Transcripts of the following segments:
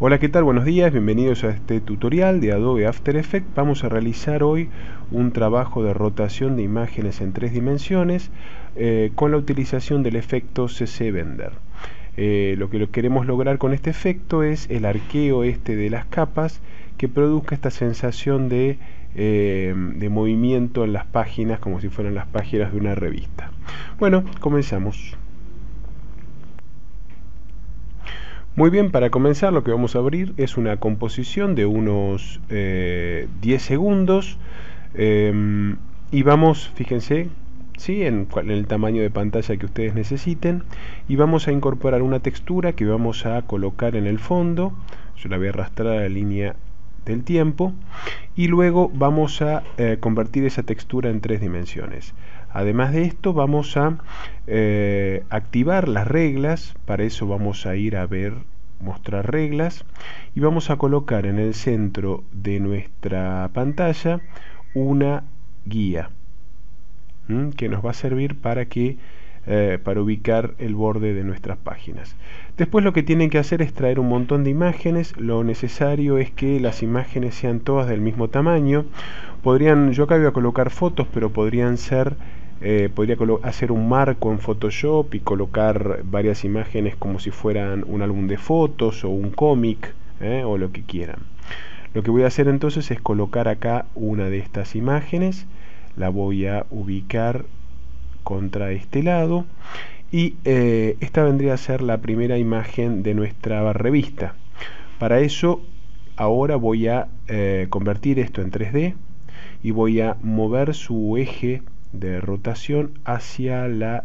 Hola, ¿qué tal? Buenos días, bienvenidos a este tutorial de Adobe After Effects. Vamos a realizar hoy un trabajo de rotación de imágenes en tres dimensiones eh, con la utilización del efecto CC Bender. Eh, lo que queremos lograr con este efecto es el arqueo este de las capas que produzca esta sensación de, eh, de movimiento en las páginas como si fueran las páginas de una revista. Bueno, comenzamos. Muy bien, para comenzar lo que vamos a abrir es una composición de unos 10 eh, segundos em, y vamos, fíjense, ¿sí? En, en, el tamaño de pantalla que ustedes necesiten y vamos a incorporar una textura que vamos a colocar en el fondo, yo la voy a arrastrar a la línea del tiempo y luego vamos a eh, convertir esa textura en tres dimensiones. Además de esto vamos a eh, activar las reglas, para eso vamos a ir a ver, mostrar reglas y vamos a colocar en el centro de nuestra pantalla una guía que nos va a servir para que eh, para ubicar el borde de nuestras páginas. Después lo que tienen que hacer es traer un montón de imágenes. Lo necesario es que las imágenes sean todas del mismo tamaño. Podrían, yo acá voy a colocar fotos, pero podrían ser eh, podría hacer un marco en Photoshop y colocar varias imágenes como si fueran un álbum de fotos o un cómic eh, o lo que quieran. Lo que voy a hacer entonces es colocar acá una de estas imágenes, la voy a ubicar contra este lado y eh, esta vendría a ser la primera imagen de nuestra revista. Para eso ahora voy a convertir esto en 3D y voy a mover su eje de rotación hacia la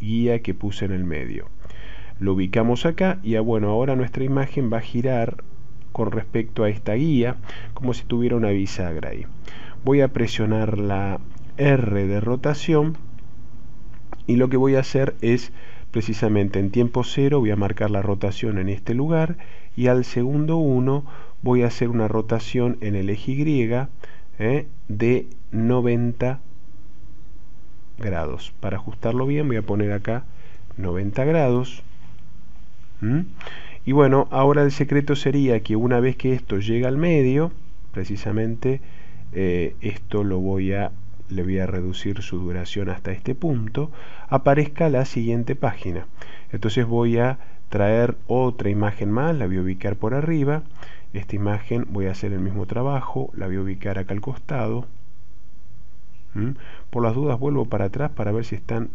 guía que puse en el medio. Lo ubicamos acá y ah, bueno, ahora nuestra imagen va a girar con respecto a esta guía como si tuviera una bisagra ahí. Voy a presionar la R de rotación y lo que voy a hacer es precisamente en tiempo cero voy a marcar la rotación en este lugar y al segundo 1 voy a hacer una rotación en el eje Y ¿eh? De 90 grados. Para ajustarlo bien voy a poner acá 90 grados. Y bueno, ahora el secreto sería que una vez que esto llega al medio, precisamente eh, esto lo voy a le voy a reducir su duración hasta este punto, aparezca la siguiente página. Entonces voy a traer otra imagen más, la voy a ubicar por arriba. Esta imagen voy a hacer el mismo trabajo, la voy a ubicar acá al costado. Por las dudas vuelvo para atrás para ver si están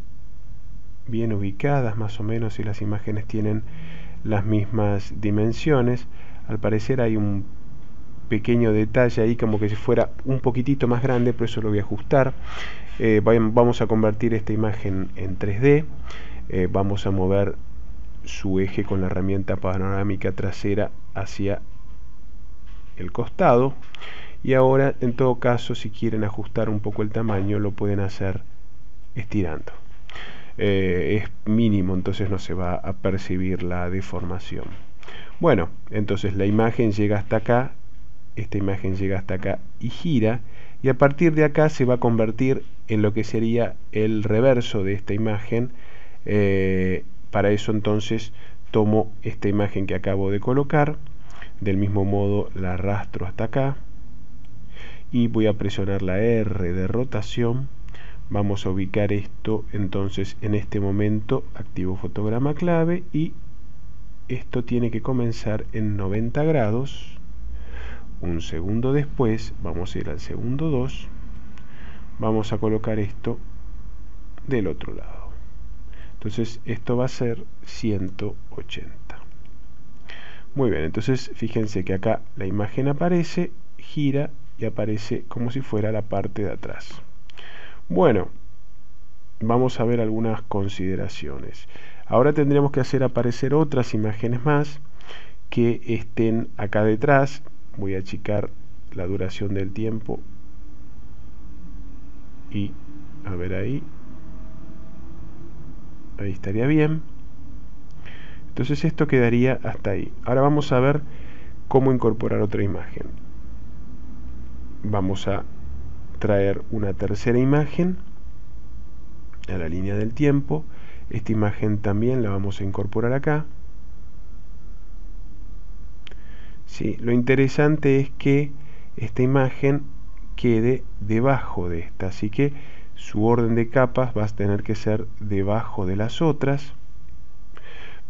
bien ubicadas más o menos, si las imágenes tienen las mismas dimensiones. Al parecer hay un pequeño detalle ahí como que si fuera un poquitito más grande, pero eso lo voy a ajustar. Eh, vamos a convertir esta imagen en 3D. Eh, vamos a mover su eje con la herramienta panorámica trasera hacia el costado. Y ahora en todo caso si quieren ajustar un poco el tamaño lo pueden hacer estirando. Eh, es mínimo entonces no se va a percibir la deformación. Bueno entonces la imagen llega hasta acá esta imagen llega hasta acá y gira y a partir de acá se va a convertir en lo que sería el reverso de esta imagen. Eh, para eso entonces tomo esta imagen que acabo de colocar del mismo modo la arrastro hasta acá y voy a presionar la R de rotación. Vamos a ubicar esto entonces en este momento. Activo fotograma clave y esto tiene que comenzar en 90 grados. Un segundo después vamos a ir al segundo 2 vamos a colocar esto del otro lado. Entonces esto va a ser 180 muy bien entonces fíjense que acá la imagen aparece gira y aparece como si fuera la parte de atrás. Bueno, vamos a ver algunas consideraciones. Ahora tendríamos que hacer aparecer otras imágenes más que estén acá detrás. Voy a achicar la duración del tiempo y a ver ahí. Ahí estaría bien. Entonces esto quedaría hasta ahí. Ahora vamos a ver cómo incorporar otra imagen vamos a traer una tercera imagen a la línea del tiempo esta imagen también la vamos a incorporar acá ¿sí? Lo interesante es que esta imagen quede debajo de esta, así que su orden de capas va a tener que ser debajo de las otras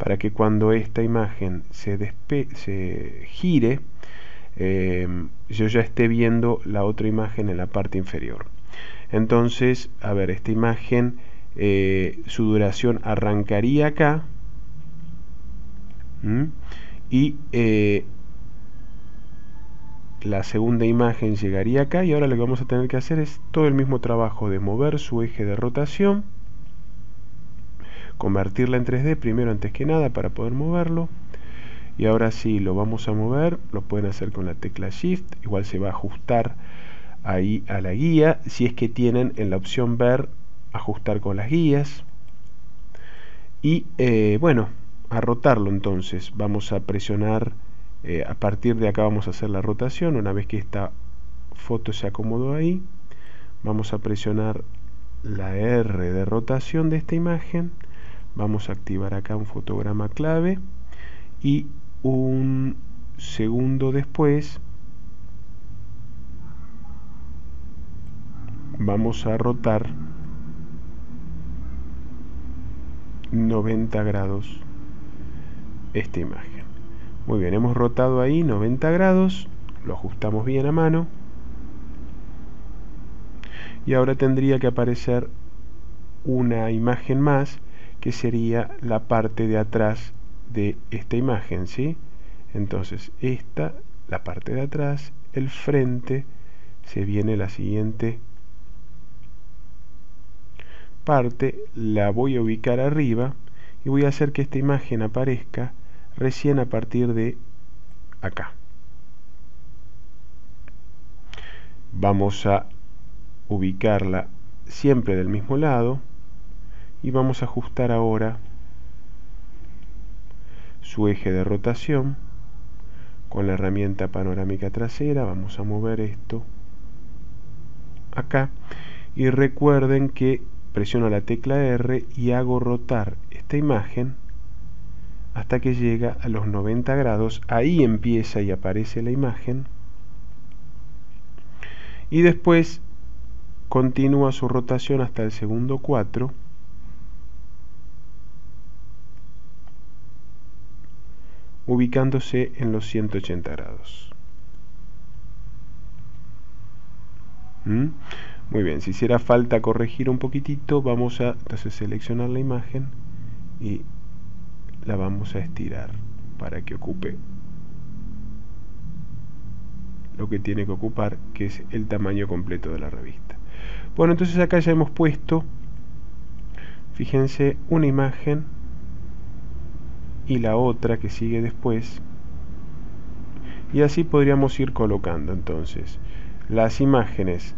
para que cuando esta imagen se, gire eh, yo ya esté viendo la otra imagen en la parte inferior. Entonces a ver esta imagen eh, su duración arrancaría acá y eh, la segunda imagen llegaría acá y ahora lo que vamos a tener que hacer es todo el mismo trabajo de mover su eje de rotación convertirla en 3D primero antes que nada para poder moverlo. Y ahora sí lo vamos a mover lo pueden hacer con la tecla shift igual se va a ajustar ahí a la guía si es que tienen en la opción ver ajustar con las guías. Y eh, bueno a rotarlo entonces vamos a presionar eh, a partir de acá vamos a hacer la rotación una vez que esta foto se acomodó ahí vamos a presionar la R de rotación de esta imagen vamos a activar acá un fotograma clave y un segundo después vamos a rotar 90 grados esta imagen. Muy bien, hemos rotado ahí 90 grados, lo ajustamos bien a mano. Y ahora tendría que aparecer una imagen más que sería la parte de atrás de esta imagen, ¿sí? Entonces, esta, la parte de atrás, el frente, se viene la siguiente parte, la voy a ubicar arriba y voy a hacer que esta imagen aparezca recién a partir de acá. Vamos a ubicarla siempre del mismo lado y vamos a ajustar ahora su eje de rotación. Con la herramienta panorámica trasera vamos a mover esto acá. Y recuerden que presiono la tecla R y hago rotar esta imagen hasta que llega a los 90 grados. Ahí empieza y aparece la imagen. Y después continúa su rotación hasta el segundo 4 ubicándose en los 180 grados ¿Mm? Muy bien, si hiciera falta corregir un poquitito, vamos a entonces seleccionar la imagen y la vamos a estirar para que ocupe lo que tiene que ocupar, que es el tamaño completo de la revista. Bueno, entonces acá ya hemos puesto, fíjense, una imagen y la otra que sigue después. Y así podríamos ir colocando entonces las imágenes.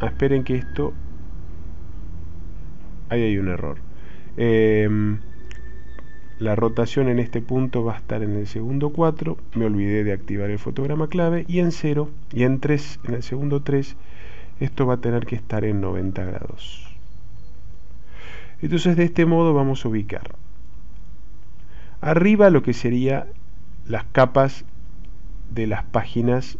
Ah, esperen que esto... Ahí hay un error. Em, la rotación en este punto va a estar en el segundo 4, me olvidé de activar el fotograma clave, y en 0, y en 3, en el segundo 3, esto va a tener que estar en 90 grados. Entonces de este modo vamos a ubicar arriba lo que sería las capas de las páginas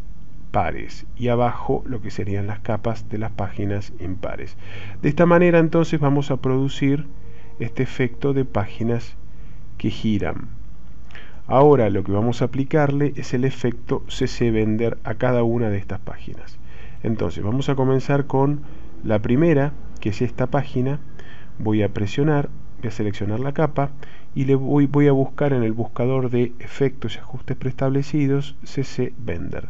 pares y abajo lo que serían las capas de las páginas impares. De esta manera entonces vamos a producir este efecto de páginas que giran. Ahora lo que vamos a aplicarle es el efecto CC Vender a cada una de estas páginas. Entonces vamos a comenzar con la primera, que es esta página. Voy a presionar, voy a seleccionar la capa y le voy, a buscar en el buscador de efectos y ajustes preestablecidos CC Vender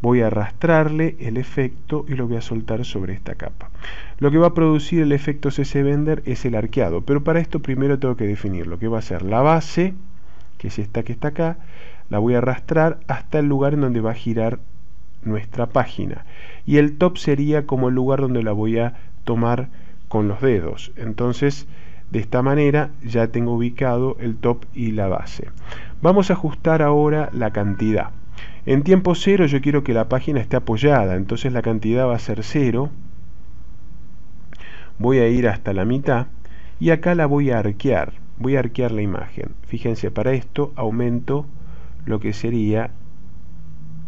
voy a arrastrarle el efecto y lo voy a soltar sobre esta capa. Lo que va a producir el efecto CC Bender es el arqueado, pero para esto primero tengo que definir lo que va a ser la base, que es esta que está acá, la voy a arrastrar hasta el lugar en donde va a girar nuestra página. Y el top sería como el lugar donde la voy a tomar con los dedos. Entonces, de esta manera ya tengo ubicado el top y la base. Vamos a ajustar ahora la cantidad. En tiempo cero yo quiero que la página esté apoyada, entonces la cantidad va a ser cero. Voy a ir hasta la mitad y acá la voy a arquear. Voy a arquear la imagen. Fíjense, para esto aumento lo que sería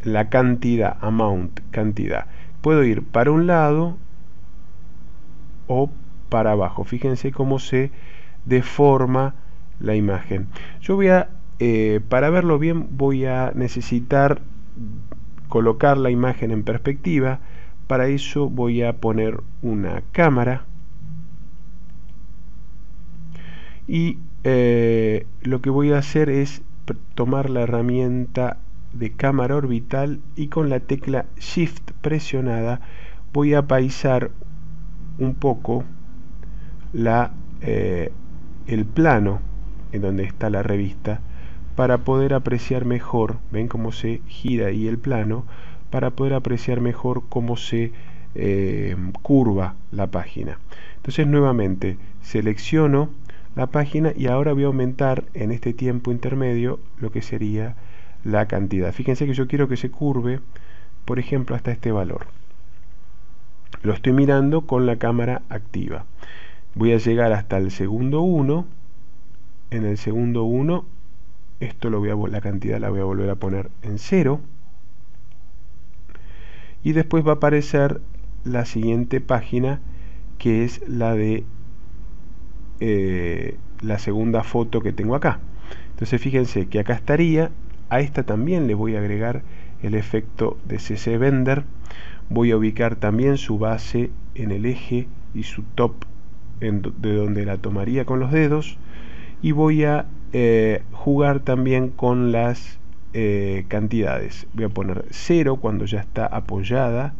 la cantidad, amount, cantidad. Puedo ir para un lado o para abajo. Fíjense cómo se deforma la imagen. Yo voy a, eh, para verlo bien, voy a necesitar colocar la imagen en perspectiva. Para eso voy a poner una cámara y eh, lo que voy a hacer es tomar la herramienta de cámara orbital y con la tecla Shift presionada voy a paisar un poco la, eh, el plano en donde está la revista para poder apreciar mejor, ven cómo se gira ahí el plano, para poder apreciar mejor cómo se eh, curva la página. Entonces nuevamente selecciono la página y ahora voy a aumentar en este tiempo intermedio lo que sería la cantidad. Fíjense que yo quiero que se curve, por ejemplo, hasta este valor. Lo estoy mirando con la cámara activa. Voy a llegar hasta el segundo 1. En el segundo 1, esto lo voy a, la cantidad la voy a volver a poner en 0. Y después va a aparecer la siguiente página, que es la de eh, la segunda foto que tengo acá. Entonces fíjense que acá estaría a esta también le voy a agregar el efecto de CC Bender. Voy a ubicar también su base en el eje y su top de donde la tomaría con los dedos. Y voy a eh, jugar también con las eh, cantidades. Voy a poner 0 cuando ya está apoyada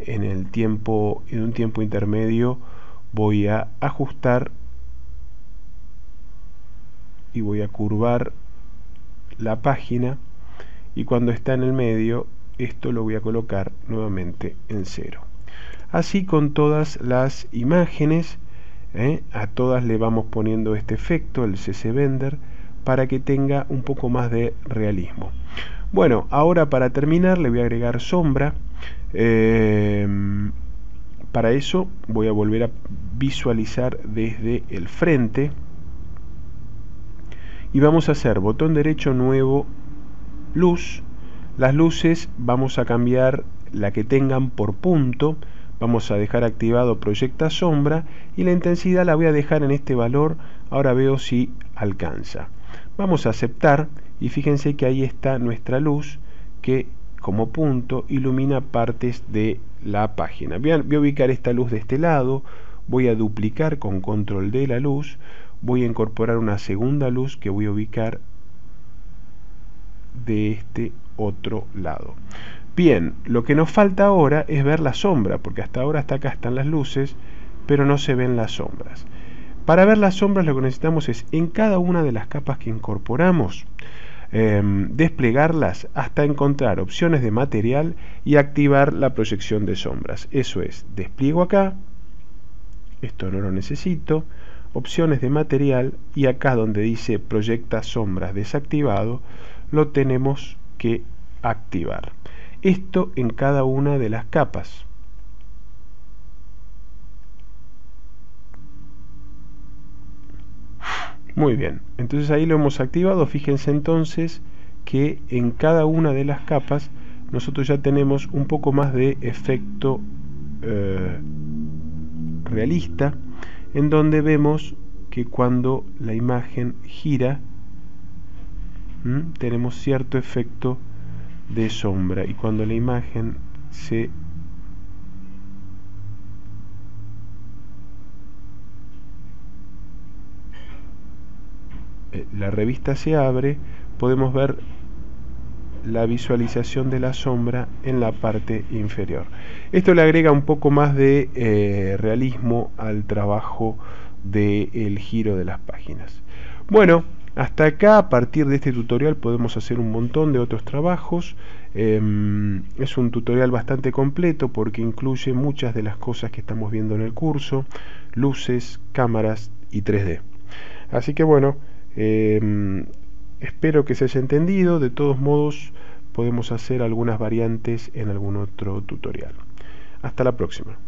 en el tiempo en un tiempo intermedio voy a ajustar y voy a curvar la página y cuando está en el medio esto lo voy a colocar nuevamente en cero así con todas las imágenes ¿eh? a todas le vamos poniendo este efecto el CC Bender para que tenga un poco más de realismo. Bueno ahora para terminar le voy a agregar sombra. Em, para eso voy a volver a visualizar desde el frente. Y vamos a hacer botón derecho nuevo luz. Las luces vamos a cambiar la que tengan por punto vamos a dejar activado proyecta sombra y la intensidad la voy a dejar en este valor. Ahora veo si alcanza. Vamos a aceptar y fíjense que ahí está nuestra luz que como punto ilumina partes de la página. Voy a, voy a ubicar esta luz de este lado. Voy a duplicar con control de la luz. Voy a incorporar una segunda luz que voy a ubicar de este otro lado. Bien, lo que nos falta ahora es ver la sombra, porque hasta ahora hasta acá están las luces, pero no se ven las sombras. Para ver las sombras lo que necesitamos es en cada una de las capas que incorporamos, em, desplegarlas hasta encontrar opciones de material y activar la proyección de sombras. Eso es, despliego acá, esto no lo necesito, opciones de material y acá donde dice proyecta sombras desactivado lo tenemos que activar esto en cada una de las capas. Muy bien entonces ahí lo hemos activado. Fíjense entonces que en cada una de las capas nosotros ya tenemos un poco más de efecto eh, realista en donde vemos que cuando la imagen gira tenemos cierto efecto de sombra y cuando la imagen se eh, la revista se abre podemos ver la visualización de la sombra en la parte inferior. Esto le agrega un poco más de eh, realismo al trabajo del giro de las páginas. Bueno, hasta acá, a partir de este tutorial podemos hacer un montón de otros trabajos. Em, es un tutorial bastante completo porque incluye muchas de las cosas que estamos viendo en el curso, luces, cámaras y 3D. Así que bueno, em, Espero que se haya entendido, de todos modos podemos hacer algunas variantes en algún otro tutorial. Hasta la próxima.